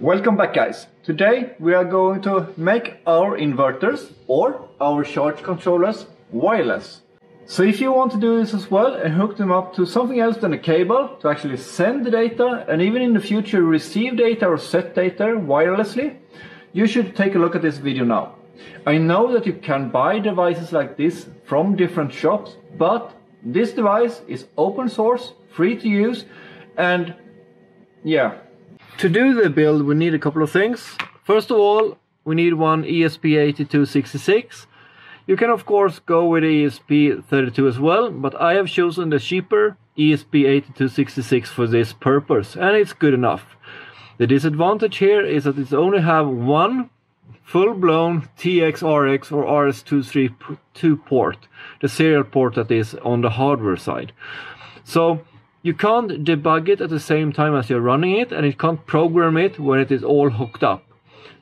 Welcome back guys. Today we are going to make our inverters or our charge controllers wireless. So if you want to do this as well and hook them up to something else than a cable to actually send the data and even in the future receive data or set data wirelessly, you should take a look at this video now. I know that you can buy devices like this from different shops, but this device is open source, free to use, and yeah, to do the build, we need a couple of things. First of all, we need one ESP8266. You can of course go with ESP32 as well, but I have chosen the cheaper ESP8266 for this purpose, and it's good enough. The disadvantage here is that it only have one full-blown TX-RX or RS232 port, the serial port that is on the hardware side. So you can't debug it at the same time as you're running it and it can't program it when it is all hooked up.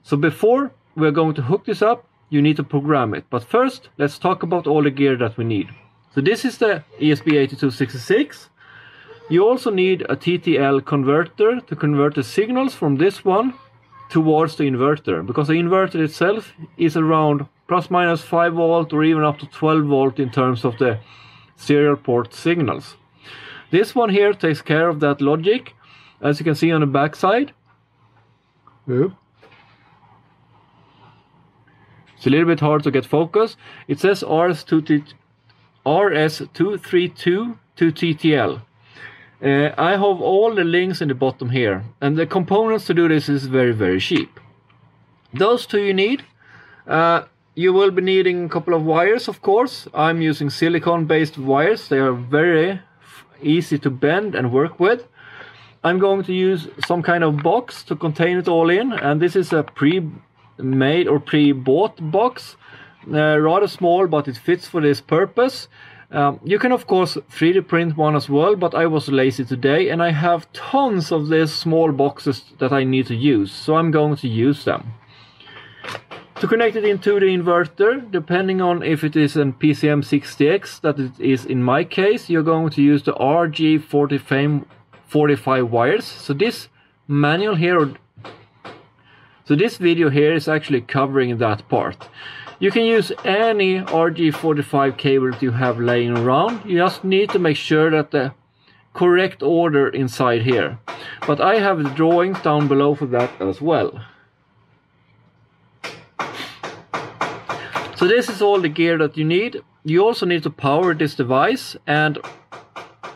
So before we're going to hook this up, you need to program it. But first, let's talk about all the gear that we need. So this is the ESP8266. You also need a TTL converter to convert the signals from this one towards the inverter because the inverter itself is around plus minus 5 volt or even up to 12 volt in terms of the serial port signals. This one here takes care of that logic, as you can see on the back side. It's a little bit hard to get focus. It says RS232 to TTL. Uh, I have all the links in the bottom here, and the components to do this is very, very cheap. Those two you need. Uh, you will be needing a couple of wires, of course. I'm using silicone-based wires. They are very easy to bend and work with. I'm going to use some kind of box to contain it all in and this is a pre-made or pre-bought box. Uh, rather small but it fits for this purpose. Um, you can of course 3D print one as well but I was lazy today and I have tons of these small boxes that I need to use so I'm going to use them. To connect it into the inverter, depending on if it is an PCM60X that it is in my case, you're going to use the RJ45 wires. So this manual here, so this video here is actually covering that part. You can use any RJ45 cable that you have laying around. You just need to make sure that the correct order inside here. But I have the drawings down below for that as well. So this is all the gear that you need. You also need to power this device and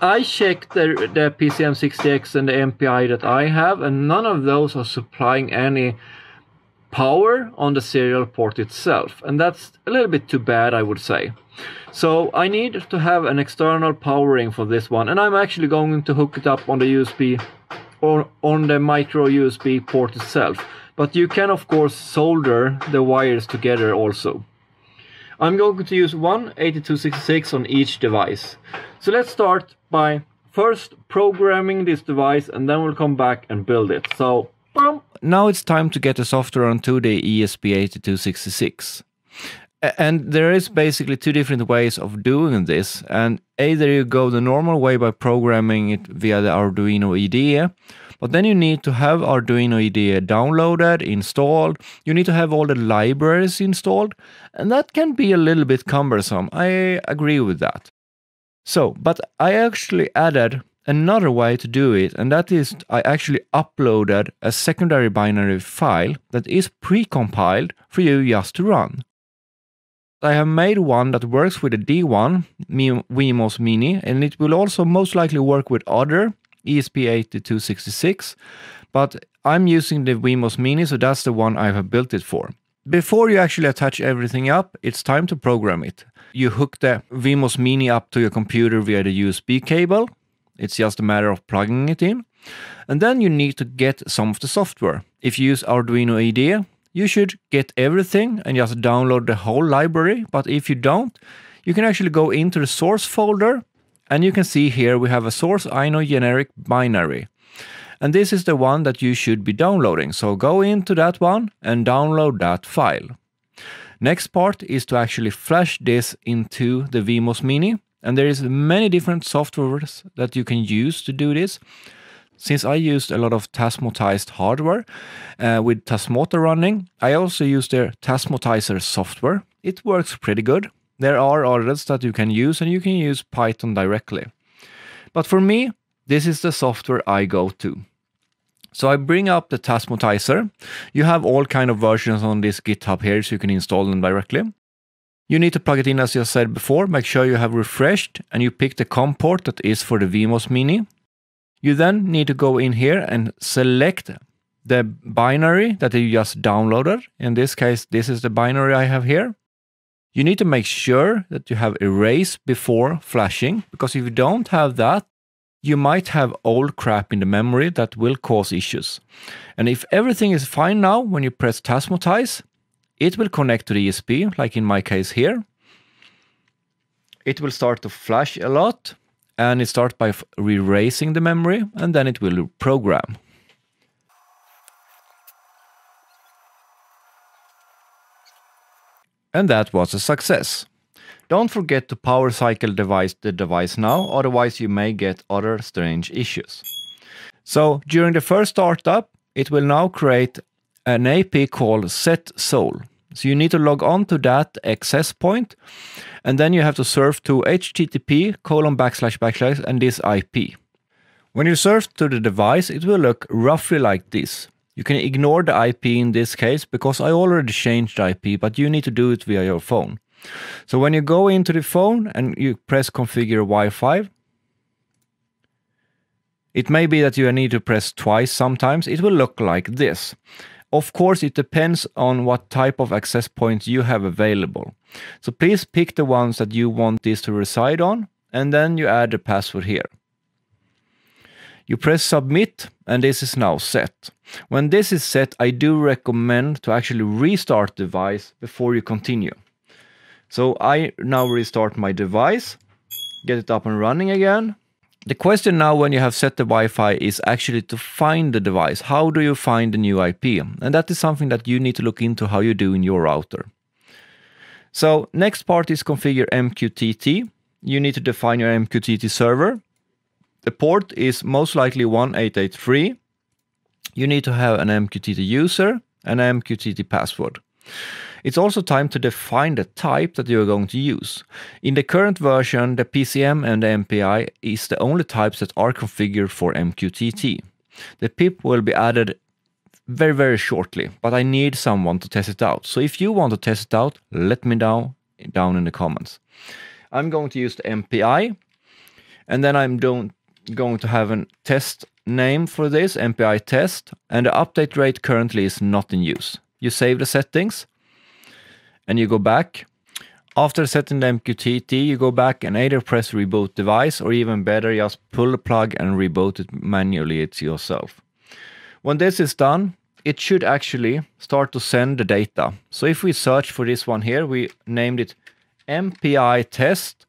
I checked the, the PCM60X and the MPI that I have and none of those are supplying any power on the serial port itself and that's a little bit too bad I would say. So I need to have an external powering for this one and I'm actually going to hook it up on the USB or on the micro USB port itself. But you can of course solder the wires together also. I'm going to use one 8266 on each device. So let's start by first programming this device and then we'll come back and build it. So now it's time to get the software onto the ESP8266. And there is basically two different ways of doing this. And either you go the normal way by programming it via the Arduino IDE, but then you need to have Arduino IDE downloaded, installed. You need to have all the libraries installed. And that can be a little bit cumbersome. I agree with that. So, but I actually added another way to do it, and that is I actually uploaded a secondary binary file that is pre-compiled for you just to run. I have made one that works with the D1 Wemos Mini, and it will also most likely work with other ESP8266, but I'm using the Wemos Mini, so that's the one I have built it for. Before you actually attach everything up, it's time to program it. You hook the Wemos Mini up to your computer via the USB cable. It's just a matter of plugging it in. And then you need to get some of the software. If you use Arduino IDE, you should get everything and just download the whole library. But if you don't, you can actually go into the source folder and you can see here we have a sourceino generic binary. And this is the one that you should be downloading. So go into that one and download that file. Next part is to actually flash this into the Wemos Mini. And there is many different softwares that you can use to do this. since I used a lot of Tasmotized hardware uh, with Tasmota running, I also use their Tasmotizer software. It works pretty good. There are others that you can use and you can use Python directly. But for me, this is the software I go to. So I bring up the Tasmotizer. You have all kind of versions on this GitHub here, so you can install them directly. You need to plug it in as I said before, make sure you have refreshed and you pick the COM port that is for the Wemos Mini. You then need to go in here and select the binary that you just downloaded. In this case, this is the binary I have here. You need to make sure that you have erase before flashing, because if you don't have that, you might have old crap in the memory that will cause issues. And if everything is fine now, when you press Tasmotize, it will connect to the ESP, like in my case here. It will start to flash a lot, and it starts by erasing the memory, and then it will program. And that was a success. Don't forget to power cycle device the device now, otherwise you may get other strange issues. So during the first startup, it will now create an AP called set sol. So you need to log on to that access point, and then you have to surf to http colon backslash backslash and this IP. When you surf to the device, it will look roughly like this. You can ignore the IP in this case because I already changed IP, but you need to do it via your phone. So when you go into the phone and you press configure Wi-Fi, it may be that you need to press twice sometimes. It will look like this. Of course, it depends on what type of access points you have available. So please pick the ones that you want this to reside on, and then you add the password here. You press submit, and this is now set. When this is set, I do recommend to actually restart the device before you continue. So I now restart my device, get it up and running again. The question now when you have set the Wi-Fi is actually to find the device. How do you find the new IP? And that is something that you need to look into how you do in your router. So next part is configure MQTT. You need to define your MQTT server. The port is most likely 1883. You need to have an MQTT user and an MQTT password. It's also time to define the type that you are going to use. In the current version, the PCM and the MPI is the only types that are configured for MQTT. The PIP will be added very, very shortly, but I need someone to test it out. So if you want to test it out, let me know down in the comments. I'm going to use the MPI, and then I'm going to have a test name for this, MPI test, and the update rate currently is not in use. You save the settings, and you go back. After setting the MQTT, you go back and either press reboot device or even better, just pull the plug and reboot it manually it's yourself. When this is done, it should actually start to send the data. So if we search for this one here, we named it MPI test,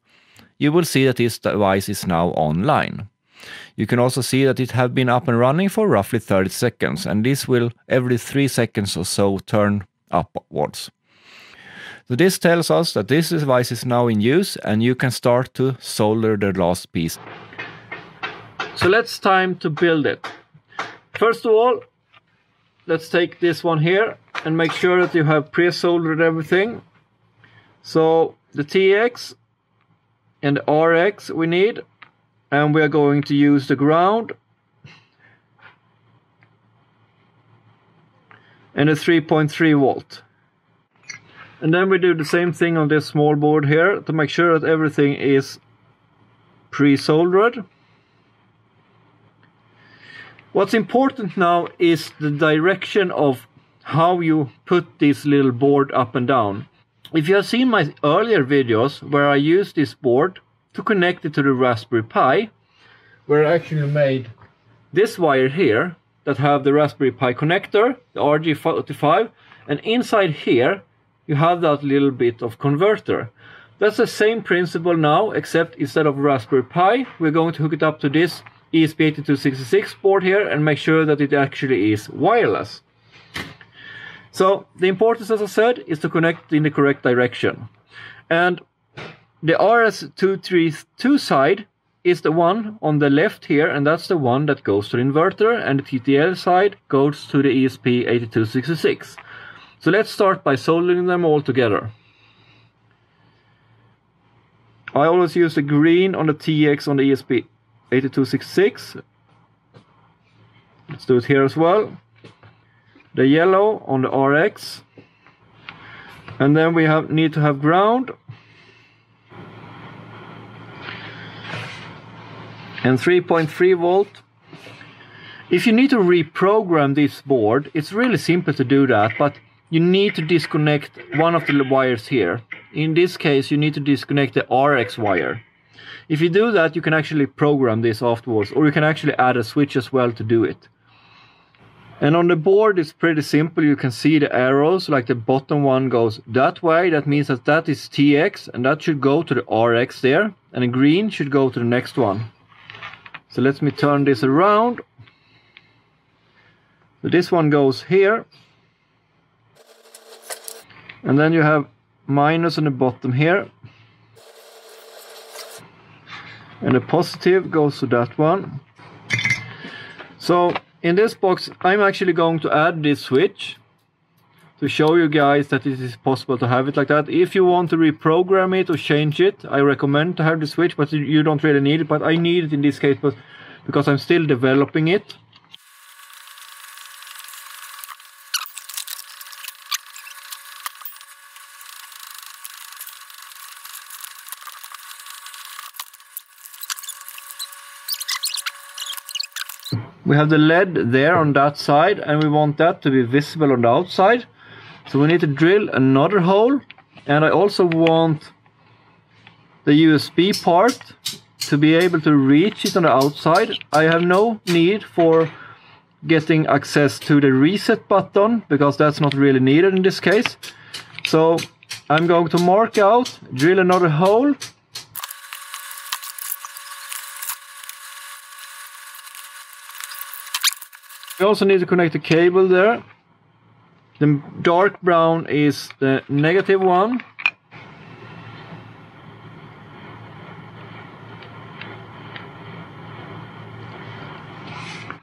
you will see that this device is now online. You can also see that it have been up and running for roughly 30 seconds, and this will every 3 seconds or so turn upwards. So this tells us that this device is now in use and you can start to solder the last piece. So let's time to build it. First of all, let's take this one here and make sure that you have pre-soldered everything. So the TX and the RX we need and we are going to use the ground and a 3.3 volt. And then we do the same thing on this small board here to make sure that everything is pre-soldered. What's important now is the direction of how you put this little board up and down. If you have seen my earlier videos where I use this board to connect it to the Raspberry Pi, where I actually made this wire here that have the Raspberry Pi connector, the RJ45, and inside here you have that little bit of converter. That's the same principle now, except instead of Raspberry Pi, we're going to hook it up to this ESP8266 board here and make sure that it actually is wireless. So the importance, as I said, is to connect in the correct direction. And the RS232 side is the one on the left here, and that's the one that goes to the inverter, and the TTL side goes to the ESP8266. So let's start by soldering them all together. I always use the green on the TX on the ESP8266. Let's do it here as well. The yellow on the RX. And then we have need to have ground and 3.3 volt. If you need to reprogram this board, it's really simple to do that, but you need to disconnect one of the wires here. In this case, you need to disconnect the RX wire. If you do that, you can actually program this afterwards, or you can actually add a switch as well to do it. And on the board, it's pretty simple. You can see the arrows, like the bottom one goes that way. That means that that is TX, and that should go to the RX there. And the green should go to the next one. So let me turn this around. So this one goes here. And then you have minus on the bottom here. And the positive goes to that one. So in this box, I'm actually going to add this switch to show you guys that it is possible to have it like that. If you want to reprogram it or change it, I recommend to have the switch, but you don't really need it. But I need it in this case because I'm still developing it. We have the LED there on that side and we want that to be visible on the outside. So we need to drill another hole and I also want the USB part to be able to reach it on the outside. I have no need for getting access to the reset button because that's not really needed in this case. So I'm going to mark out, drill another hole We also need to connect the cable there. The dark brown is the negative one.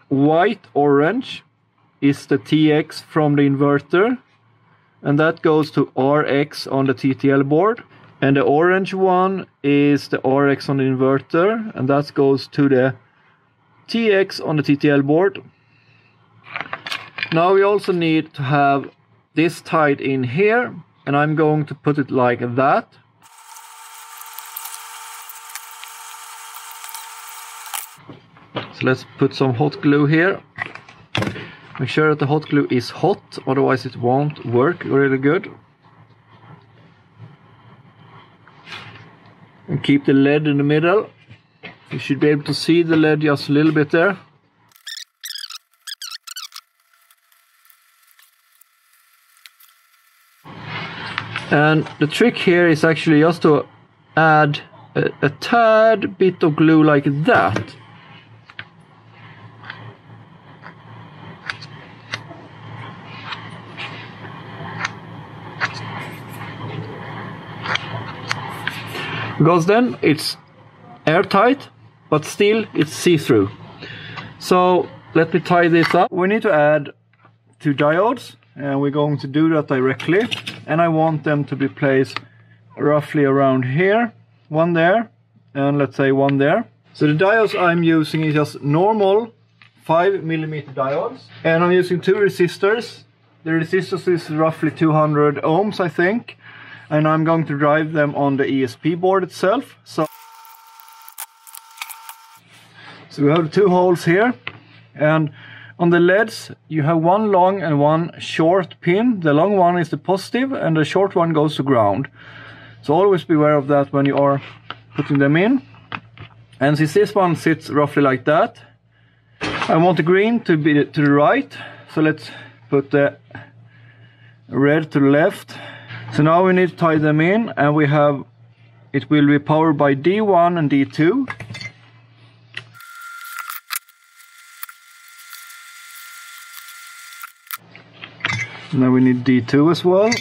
White orange is the TX from the inverter and that goes to RX on the TTL board. And the orange one is the RX on the inverter and that goes to the TX on the TTL board. Now we also need to have this tied in here and I'm going to put it like that. So let's put some hot glue here. Make sure that the hot glue is hot, otherwise it won't work really good. And keep the lead in the middle. You should be able to see the lead just a little bit there. And the trick here is actually just to add a, a tad bit of glue like that. Because then it's airtight, but still it's see-through. So let me tie this up. We need to add two diodes and we're going to do that directly and I want them to be placed roughly around here one there and let's say one there. So the diodes I'm using is just normal 5 millimeter diodes and I'm using two resistors. The resistors is roughly 200 ohms I think and I'm going to drive them on the ESP board itself. So so we have two holes here and on the LEDs, you have one long and one short pin. The long one is the positive and the short one goes to ground. So always beware of that when you are putting them in. And since this one sits roughly like that, I want the green to be to the right. So let's put the red to the left. So now we need to tie them in and we have, it will be powered by D1 and D2. Now we need D2 as well.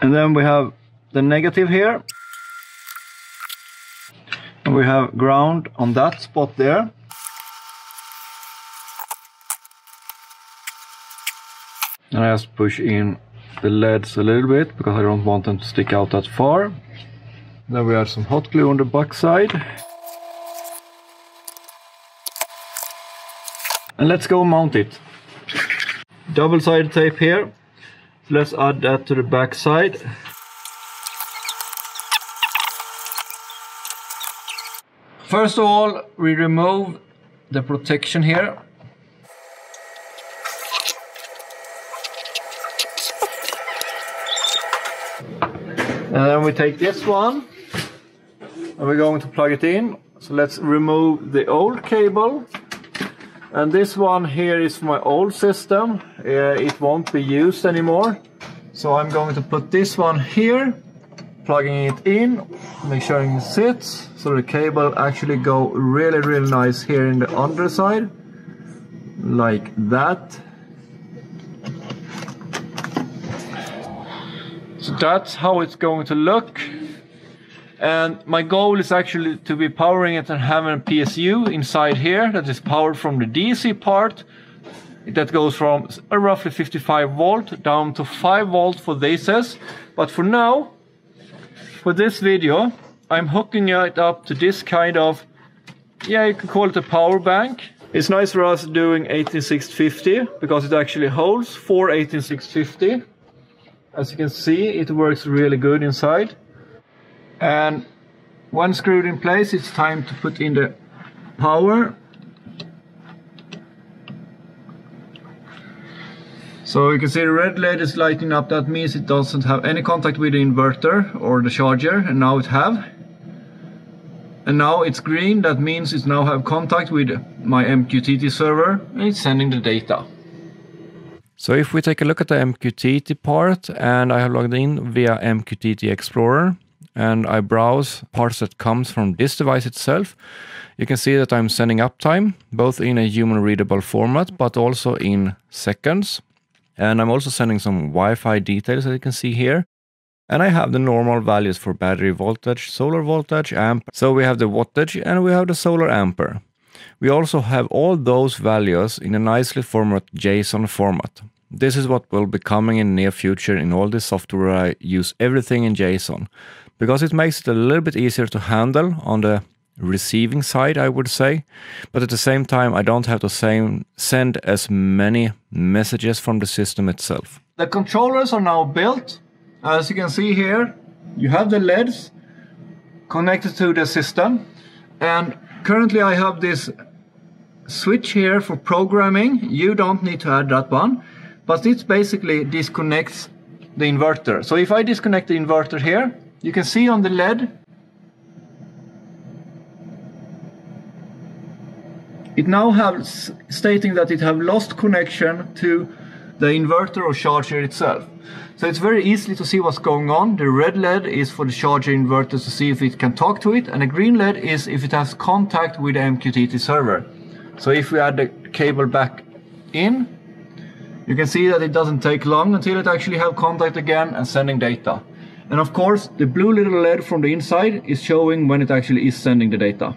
And then we have the negative here. And we have ground on that spot there. And I just push in the leads a little bit because I don't want them to stick out that far. Then we add some hot glue on the backside. And let's go mount it. Double-sided tape here. Let's add that to the back side. First of all, we remove the protection here. And then we take this one and we're going to plug it in. So let's remove the old cable. And this one here is my old system. Uh, it won't be used anymore. So I'm going to put this one here, plugging it in, make sure it sits. So the cable actually go really, really nice here in the underside. Like that. So that's how it's going to look. And my goal is actually to be powering it and having a PSU inside here that is powered from the DC part. That goes from a uh, roughly 55 volt down to 5 volt for this. But for now, for this video, I'm hooking it up to this kind of, yeah, you can call it a power bank. It's nice for us doing 18650 because it actually holds four 18650. As you can see, it works really good inside. And when screwed in place, it's time to put in the power. So you can see the red LED is lighting up. That means it doesn't have any contact with the inverter or the charger. And now it have. And now it's green. That means it now have contact with my MQTT server. And it's sending the data. So if we take a look at the MQTT part and I have logged in via MQTT Explorer and I browse parts that comes from this device itself, you can see that I'm sending uptime both in a human readable format but also in seconds. And I'm also sending some Wi-Fi details as you can see here. And I have the normal values for battery voltage, solar voltage, amp. So we have the wattage and we have the solar ampere. We also have all those values in a nicely formatted JSON format. This is what will be coming in near future in all this software I use everything in JSON because it makes it a little bit easier to handle on the receiving side I would say but at the same time I don't have to same, send as many messages from the system itself. The controllers are now built as you can see here you have the LEDs connected to the system and currently I have this switch here for programming. You don't need to add that one, but it basically disconnects the inverter. So if I disconnect the inverter here, you can see on the LED, it now has stating that it have lost connection to the inverter or charger itself. So it's very easy to see what's going on. The red LED is for the charger inverter to see if it can talk to it, and the green LED is if it has contact with the MQTT server. So if we add the cable back in, you can see that it doesn't take long until it actually have contact again and sending data. And of course, the blue little LED from the inside is showing when it actually is sending the data.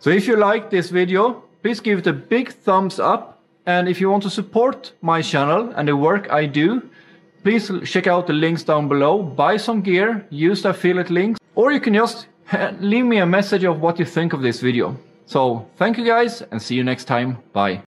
So if you like this video, please give it a big thumbs up. And if you want to support my channel and the work I do, please check out the links down below. Buy some gear, use the affiliate links, or you can just leave me a message of what you think of this video. So thank you guys and see you next time. Bye.